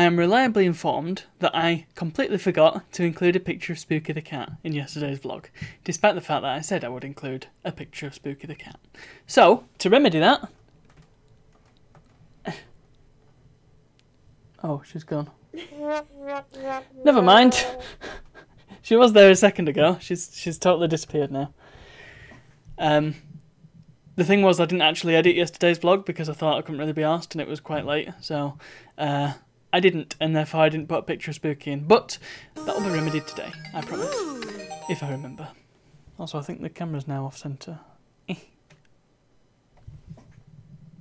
I am reliably informed that I completely forgot to include a picture of Spooky the cat in yesterday's vlog, despite the fact that I said I would include a picture of Spooky the cat. So, to remedy that. Oh, she's gone. Never mind. she was there a second ago. She's she's totally disappeared now. Um, the thing was, I didn't actually edit yesterday's vlog because I thought I couldn't really be asked, and it was quite late. So, uh, I didn't, and therefore I didn't put a picture of Spooky in. But that will be remedied today, I promise, if I remember. Also, I think the camera's now off centre. Eh.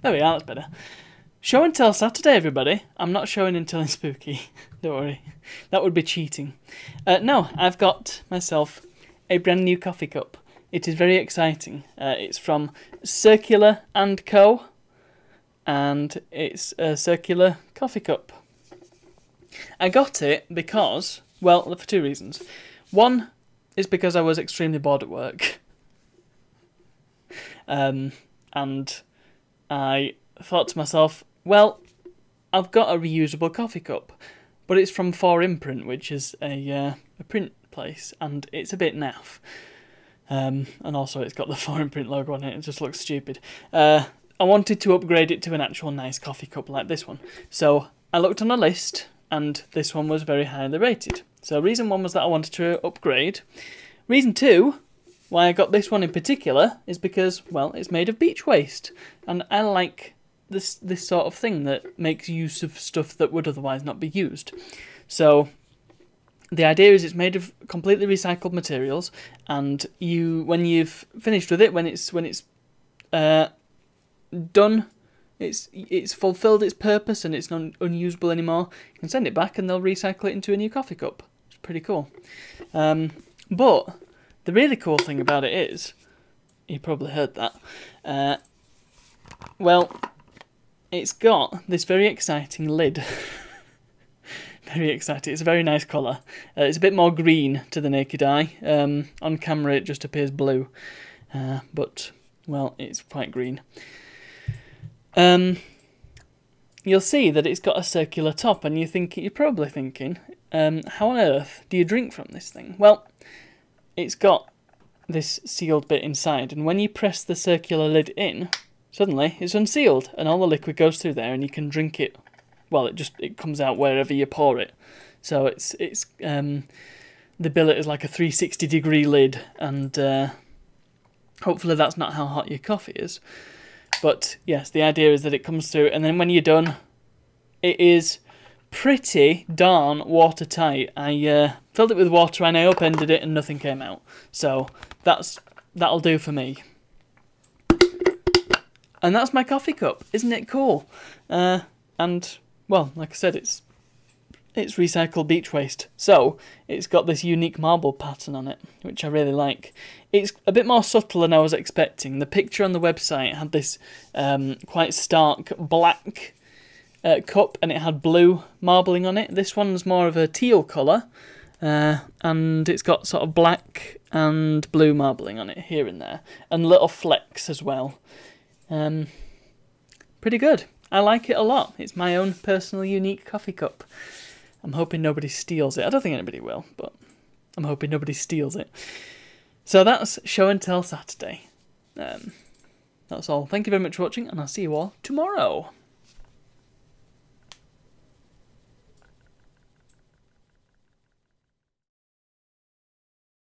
there we are. That's better. Show and tell Saturday, everybody. I'm not showing and telling Spooky. Don't worry. That would be cheating. Uh, no, I've got myself a brand new coffee cup. It is very exciting. Uh, it's from Circular and Co. And it's a circular coffee cup. I got it because, well, for two reasons. One is because I was extremely bored at work. Um, and I thought to myself, well, I've got a reusable coffee cup, but it's from 4imprint, which is a, uh, a print place, and it's a bit naff. Um, and also, it's got the 4imprint logo on it. It just looks stupid. Uh, I wanted to upgrade it to an actual nice coffee cup like this one, so I looked on a list, and this one was very highly rated. So, reason one was that I wanted to upgrade. Reason two, why I got this one in particular, is because well, it's made of beach waste, and I like this this sort of thing that makes use of stuff that would otherwise not be used. So the idea is it's made of completely recycled materials, and you when you've finished with it, when it's when it's uh, done, it's it's fulfilled its purpose and it's not unusable anymore. You can send it back, and they'll recycle it into a new coffee cup. It's pretty cool. Um, but the really cool thing about it is, you probably heard that. Uh, well, it's got this very exciting lid. very exciting. It's a very nice colour. Uh, it's a bit more green to the naked eye. Um, on camera, it just appears blue, uh, but well, it's quite green. Um, you'll see that it's got a circular top, and you think you're probably thinking, um, how on earth do you drink from this thing? Well, it's got this sealed bit inside, and when you press the circular lid in, Suddenly, it's unsealed, and all the liquid goes through there, and you can drink it. Well, it just it comes out wherever you pour it. So it's it's um, the billet is like a 360 degree lid, and uh, hopefully that's not how hot your coffee is. But yes, the idea is that it comes through, and then when you're done, it is pretty darn watertight. I uh, filled it with water and I upended it, and nothing came out. So that's that'll do for me. And that's my coffee cup. Isn't it cool? Uh, and, well, like I said, it's it's recycled beach waste. So, it's got this unique marble pattern on it, which I really like. It's a bit more subtle than I was expecting. The picture on the website had this um, quite stark black uh, cup and it had blue marbling on it. This one's more of a teal colour uh, and it's got sort of black and blue marbling on it here and there, and little flecks as well. Um, pretty good. I like it a lot. It's my own personal unique coffee cup. I'm hoping nobody steals it. I don't think anybody will, but I'm hoping nobody steals it. So that's Show and Tell Saturday. Um, that's all. Thank you very much for watching, and I'll see you all tomorrow.